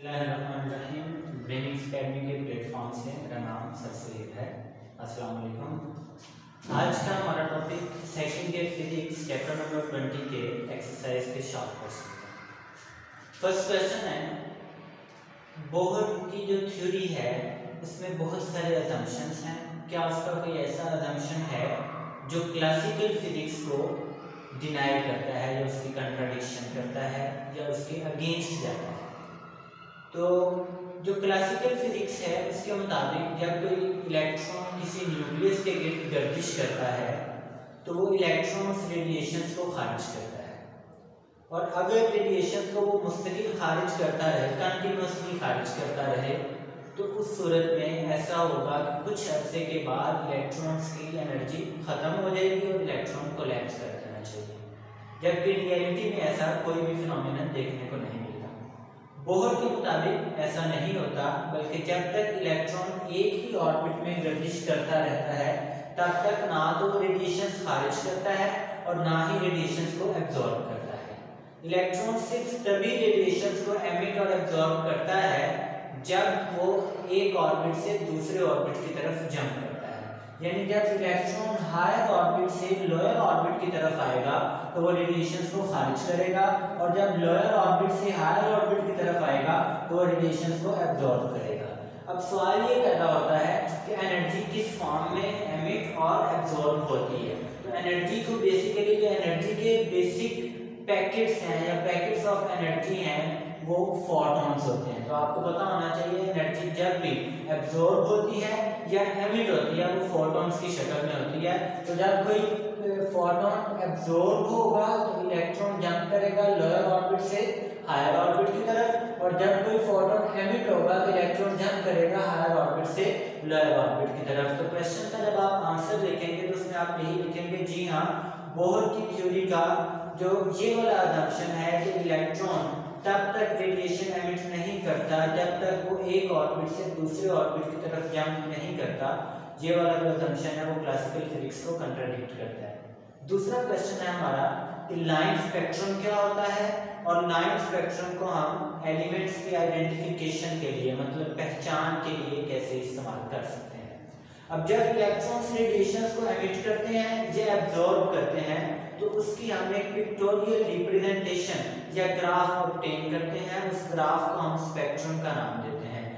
اللہ الرحمن الرحیم Brainings Academy کے پلیٹ فارم سے میرا نام سر سید ہے. السلام علیکم. آج کا ہمارا topic second year physics chapter number twenty کے ایکسرسائز کے شارٹ کوشچن ہے. فرسٹ کوشچن ہے بوہر کی جو تھیوری ہے اس میں بہت سارے ازمپشنس ہیں کیا اس کا کوئی ایسا ازمپشن ہے جو کلاسیکل فزکس کو ڈینائی کرتا ہے یا اس کی کنٹراڈکشن کرتا ہے یا اس کے اگینسٹ جاتا ہے تو جو کلاسیکل فزکس ہے، اس کے مطابق جب کوئی الیکٹران کسی نیوکلیس کے گرد گردش کرتا ہے، تو وہ الیکٹرانس ریڈیشنس کو خارج کرتا ہے۔ اور اگر ریڈیشن کو وہ مستقل خارج کرتا رہے کنٹینیوسلی خارج کرتا رہے، تو اس صورت میں ایسا ہوگا کہ کچھ عرصے کے بعد الیکٹرانس کی انرجی ختم ہو جائے گی اور الیکٹران کو لیپس کر دینا چاہیے۔ جبکہ ریئلٹی میں ایسا کوئی بھی فنومینن دیکھنے کو نہیں بوہر کے مطابق ایسا نہیں ہوتا، بلکہ جب تک الیکٹران ایک ہی آربٹ میں گردش کرتا رہتا ہے، تب تک نہ تو وہ ریڈیشنز خارج کرتا ہے اور نہ ہی ریڈیشنز کو ایبزورب کرتا ہے۔ الیکٹران صرف تبھی ریڈیشنز کو ایمٹ اور ایبزورب کرتا ہے جب وہ ایک آربٹ سے دوسرے آربٹ کی طرف جمپ کرتا ہے۔ یعنی جب الیکٹران ہائر آربٹ سے لوئر آربٹ کی طرف آئے گا، تو وہ ریڈیشنز کو خارج کرے گا، اور جب لوئر آربٹ سے ہائر آربٹ کی طرف آئے گا، تو وہ ریڈیشنز کو ایبزورب کرے گا۔ اب سوال یہ پیدا ہوتا ہے کہ انرجی کس فارم میں ایمٹ اور ایبزورب ہوتی ہے؟ تو انرجی کو بیسیکلی جو انرجی کے بیسک پیکٹس ہیں یا پیکٹس آف انرجی ہیں وہ فوٹونز ہوتے ہیں۔ تو آپ کو پتا ہونا چاہیے انرجی جب بھی ایبزورب ہوتی ہے یا ایمٹ ہوتی ہے، وہ فوٹونز کی شکل میں ہوتی ہے۔ تو جب کوئی فوٹون ایبزورب ہوگا تو الیکٹرون جمپ کرے گا لوئر آربٹ سے ہائر آربٹ کی طرف۔ اور جب کوئی فوٹون ایمٹ ہوگا تو الیکٹرون جمپ کرے گا ہائر آربٹ سے لوئر آربٹ کی طرف۔ تو کوشچن کا جب آپ آنسر لکھیں گے تو اس میں آپ یہی لکھیں گے جی ہاں بوہر کی تھیوری کا جو یہ والا ازمپشن ہے کہ الیکٹرون تب تک ریڈیشن ایمٹ نہیں کرتا، جب تک وہ ایک آربٹ سے دوسرے آربٹ کی طرف جمپ نہیں کرتا، یہ والا جو ازمپشن ہے وہ کلاسیکل فزکس کو کنٹراڈکٹ کرتا ہے۔ دوسرا کوشچن ہے ہمارا کہ لائن اسپیکٹرم کیا ہوتا ہے؟ اور لائن اسپیکٹرم کو ہم ایلیمنٹس کے آئیڈینٹیفیکیشن کے لیے مطلب پہچان کے لیے کیسے استعمال کر سکتے ہیں؟ اب جب الیکٹرانس ریڈیشنز کو ایمٹ کرتے ہیں، یہ ایبزورب کرتے ہیں، تو اس کی ہم ایک پکٹوریل ریپریزنٹیشن یا گراف obtain کرتے ہیں۔ اس گراف کو ہم اسپیکٹرم کا نام دیتے ہیں۔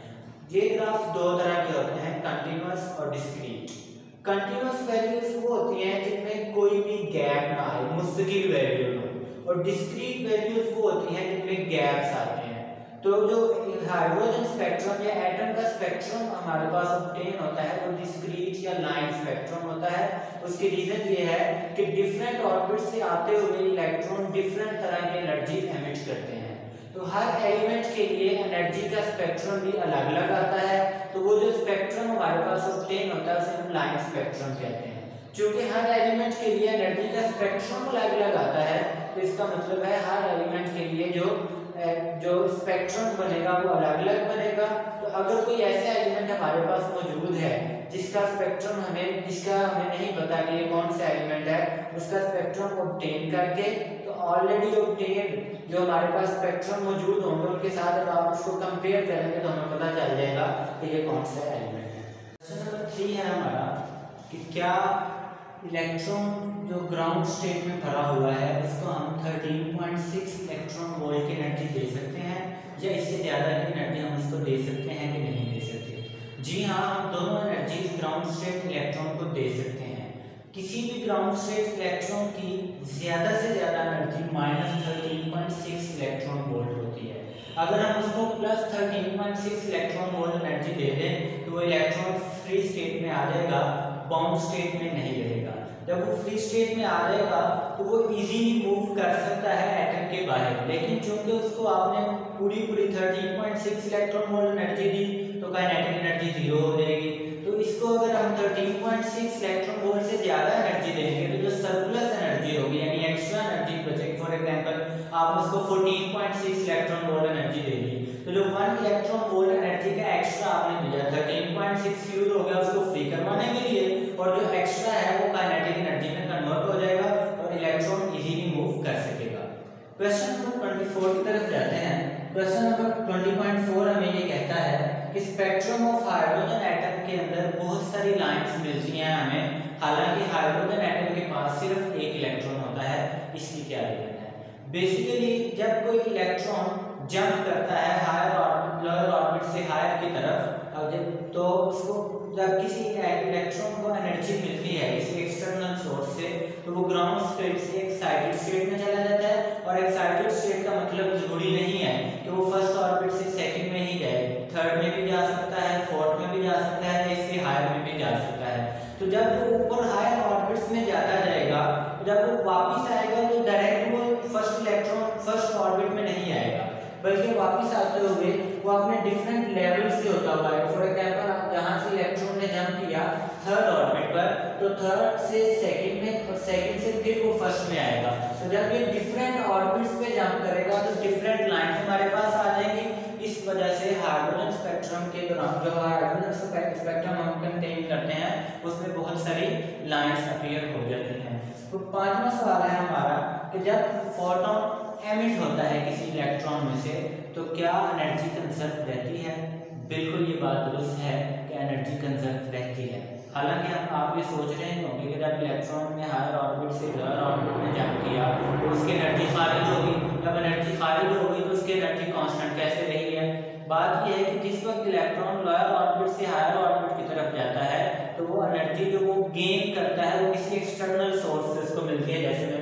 یہ گراف دو طرح کے ہوتے ہیں کنٹینوس اور ڈسکریٹ کنٹینوس ویلیوز وہ ہوتی ہیں جن میں کوئی بھی گیپ نہ آئے، مستقل ویلیو ہو اور ڈسکریٹ ویلیوز وہ ہوتی ہیں جن میں گیپس آتے ہیں۔ تو جو ہائیڈروجن اسپیکٹرم یا ایٹم کا اسپیکٹرم ہمارے پاس obtain ہوتا ہے، وہ ڈسکریٹ یا لائن اسپیکٹرم ہوتا ہے۔ اس کی ریزن یہ ہے کہ ڈیفرنٹ آربٹ سے آتے ہوئے الیکٹرون ڈیفرنٹ طرح کے انرجی ایمٹ کرتے ہیں۔ تو ہر ایلیمنٹ کے لیے انرجی کا اسپیکٹرم بھی الگ الگ آتا ہے۔ تو وہ جو اسپیکٹرم ہمارے پاس obtain ہوتا ہے، اسے ہم لائن اسپیکٹرم کہتے ہیں۔ چونکہ ہر ایلیمنٹ کے لیے انرجی کا اسپیکٹرم الگ الگ آتا ہے، تو اس کا مطلب ہے ہر ایلیمنٹ کے لیے جو جو اسپیکٹرم بنے گا وہ الگ الگ بنے گا تو اگر کوئی ایسا ایلیمنٹ ہمارے پاس موجود ہے، جس کا اسپیکٹرم ہمیں جس کا ہمیں نہیں پتا کہ یہ کون سا ایلیمنٹ ہے، اس کا اسپیکٹرم obtain کر کے تو آلریڈی obtained جو ہمارے پاس اسپیکٹرم موجود ہوں گے، ان کے ساتھ اب آپ اس کو کمپیئر کریں گے تو ہمیں پتا چل جائے گا کہ یہ کون سا ایلیمنٹ ہے۔ کوشچن نمبر تھری ہے ہمارا کہ کیا الیکٹرون جو گراؤنڈ اسٹیٹ میں بھرا ہوا ہے، اس کو ہم 13.6 الیکٹرون وولٹ کی انرجی دے سکتے ہیں یا اس سے زیادہ کی انرجی ہم اس کو دے سکتے ہیں کہ نہیں دے سکتے۔ جی ہاں ہم دونوں انرجیز گراؤنڈ اسٹیٹ الیکٹرون کو دے سکتے ہیں۔ کسی بھی گراؤنڈ اسٹیٹ الیکٹرون کی زیادہ سے زیادہ energy minus thirteen point six electron volt ہوتی ہے۔ اگر ہم اس کو plus thirteen point six electron volt energy دے دیں، تو وہ الیکٹرون فری اسٹیٹ میں آ جائے گا باؤنڈ اسٹیٹ میں نہیں رہے گا۔ جب وہ فری اسٹیٹ میں آ جائے گا تو وہ ایزیلی موو کر سکتا ہے ایٹم کے باہر۔ لیکن چونکہ اس کو آپ نے پوری پوری 13.6 الیکٹرون وولٹ انرجی دی، تو کائنیٹک انرجی زیرو ہو جائے گی۔ تو اس کو اگر ہم 13.6 الیکٹرون وولٹ سے زیادہ انرجی دیں گے، تو جو سرپلس انرجی ہوگی یعنی ایکسٹرا انرجی بچے گی فار ایگزامپل آپ اس کو 14.6 الیکٹرون وولٹ انرجی دے دی تو جو 1 الیکٹرون وولٹ انرجی کا ایکسٹرا آپ نے دیا 13.6 فیول ہو گیا، اس کو فری کروانے کے لیے، اور جو ایکسٹرا ہے وہ کائنیٹک انرجی میں کنورٹ ہو جائے گا اور الیکٹرون ایزیلی موو کر سکے گا کوشچن نمبر 24 کی طرف جاتے ہیں۔ کوشچن نمبر 20.4 ہمیں یہ کہتا ہے کہ اسپیکٹرم آف ہائیڈروجن ایٹم کے اندر بہت ساری لائنز ملتی ہیں ہمیں۔ حالانکہ ہائیڈروجن ایٹم کے پاس صرف ایک الیکٹرون ہوتا ہے، اس کی کیا ریزن ہے؟ بیسیکلی جب کوئی الیکٹرون جمپ کرتا ہے ہائر آربٹ لوئر آربٹ سے ہائر کی طرف، اور جب تو اس کو جب کسی الیکٹرون کو انرجی ملتی ہے کسی ایکسٹرنل سورس سے، تو وہ گراؤنڈ اسٹیٹ سے ایک سائیڈ اسٹیٹ میں چلا جاتا ہے۔ for example بلکہ واپس آتے ہوئے وہ اپنے ڈیفرنٹ لیول سے ہوتا ہوا ہے۔ فار ایگزامپل آپ یہاں سے الیکٹرون نے جمپ کیا تھرڈ آربٹ پر، تو تھرڈ سے سیکنڈ میں اور سیکنڈ سے پھر وہ فرسٹ میں آئے گا۔ تو جب یہ ڈیفرنٹ آربٹس پہ جمپ کرے گا، تو ڈیفرنٹ لائن ہمارے پاس آ جائیں گی۔ اس وجہ سے ہارمونل اسپیکٹرم کے دوران جو ہارمونل اسپیکٹرم ہم کنٹین کرتے ہیں، اس میں بہت ساری لائنز اپیئر ہو جاتی ہیں۔ تو پانچواں سوال ہے ہمارا کہ جب فوٹون ایمٹ ہوتا ہے کسی الیکٹرون میں سے، تو کیا انرجی کنزرو رہتی ہے؟ بالکل یہ بات درست ہے کہ انرجی کنزرو رہتی ہے۔ حالانکہ ہم آپ یہ سوچ رہے ہوں گے کہ جب الیکٹرون نے ہائر آربٹ سے لوئر آربٹ میں جمپ کیا تو اس کی انرجی خارج ہوگی۔ جب انرجی خارج ہوگی تو اس کی انرجی کانسٹنٹ کیسے رہی ہے؟ بات یہ ہے کہ جس وقت الیکٹرون لوئر آربٹ سے ہائر آربٹ کی طرف جاتا ہے، تو وہ انرجی جو وہ گین کرتا ہے وہ کسی ایکسٹرنل سورس سے اس کو ملتی ہے، جیسے میں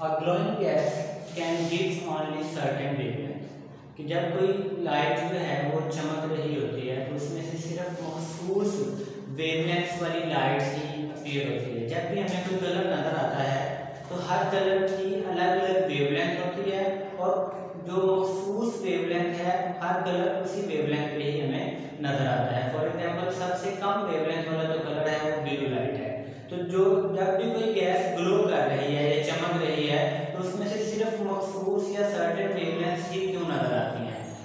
a glowing gas can give only certain wave کہ جب کوئی لائٹ جو ہے وہ چمک رہی ہوتی ہے تو اس میں سے صرف مخصوص ویو لینس والی لائٹس ہی اپیئر ہوتی ہے۔ جب بھی ہمیں کوئی کلر نظر آتا ہے تو ہر کلر کی الگ الگ ویو لینتھ ہوتی ہے اور جو مخصوص ویو لینتھ ہے ہر کلر اسی ویو لینتھ پہ ہی ہمیں نظر آتا ہے۔ فار ایگزامپل سب سے کم ویو لینتھ والا جو کلر ہے وہ بلو لائٹ ہے۔ تو جو جب بھی کوئی گیس گلو کر رہی ہے یا چمک رہی ہے تو اس میں سے صرف مخصوص یا سرٹن ویو لینتھ ہی کیوں نظر آ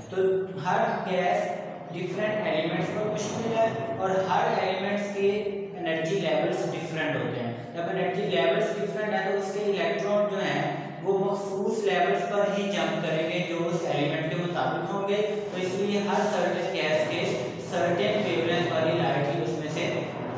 تو ہر گیس ڈفرینٹ ایلیمنٹس پر مشتمل ہے اور ہر ایلیمنٹس کے انرجی لیولز ڈفرینٹ ہوتے ہیں۔ جب انرجی لیولز ڈفرینٹ ہیں تو اس کے الیکٹرون جو ہیں وہ مخصوص لیولز پر ہی جمپ کریں گے جو اس ایلیمنٹ کے مطابق ہوں گے۔ تو اس لیے ہر سرٹن گیس کے سرٹن ویولنس والی لائٹ ہی اس میں سے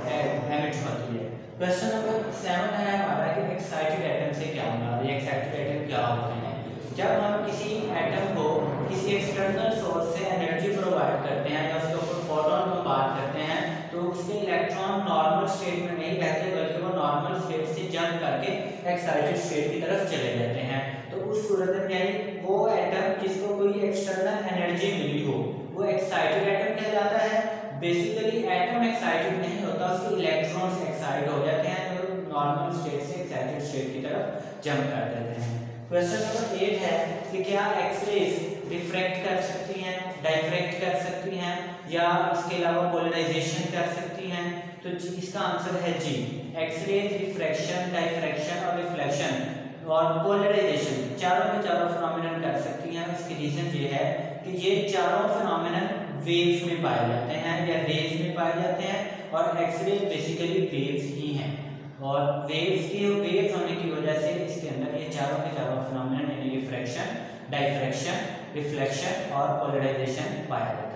ایمٹ ہوتی ہے۔ کوشچن نمبر سیون ہے ہمارا کہ ایکسائٹڈ ایٹم سے کیا ہوگا ایکسائٹڈ ایٹم کیا ہوتے ہیں؟ جب ہم کسی ایٹم کو کسی ایکسٹرنل سورس سے انرجی پرووائڈ کرتے ہیں یا اس کے اوپر فوٹون کو بات کرتے ہیں، تو اس کے الیکٹران نارمل اسٹیٹ میں نہیں رہتے بلکہ وہ نارمل اسٹیٹ سے جمپ کر کے ایکسائٹیڈ اسٹیٹ کی طرف چلے جاتے ہیں۔ تو اس صورت میں یعنی وہ ایٹم جس کو کوئی ایکسٹرنل انرجی ملی ہو، وہ ایکسائٹیڈ ایٹم کہلاتا ہے۔ بیسیکلی ایٹم ایکسائٹیڈ نہیں ہوتا، اس کے الیکٹرونس ایکسائٹ ہو جاتے ہیں، تو نارمل اسٹیٹ سے ایکسائٹیڈ اسٹیٹ کی طرف جمپ کر دیتے ہیں۔ کوشچن نمبر ایٹ ہے کہ کیا ایکس ریز ریفریکٹ کر سکتی ہیں ڈائفریکٹ کر سکتی ہیں یا اس کے علاوہ پولرائزیشن کر سکتی ہیں تو اس کا آنسر ہے جی ایکس ریز ریفریکشن ڈائفریکشن اور ریفلیکشن اور پولرائزیشن چاروں میں چاروں فنامینن کر سکتی ہیں اس کی ریزن یہ ہے کہ یہ چاروں فنامینن ویوز میں پائے جاتے ہیں یا ریز میں پائے جاتے ہیں اور ایکس ریز بیسیکلی ویوز ہی ہیں اور ویوز کے ویوز ہونے کی وجہ سے اس کے اندر یہ چاروں کے چاروں فنامنا یعنی ریفریکشن ڈائفریکشن ریفلیکشن اور پولرائزیشن پایا جاتا ہے۔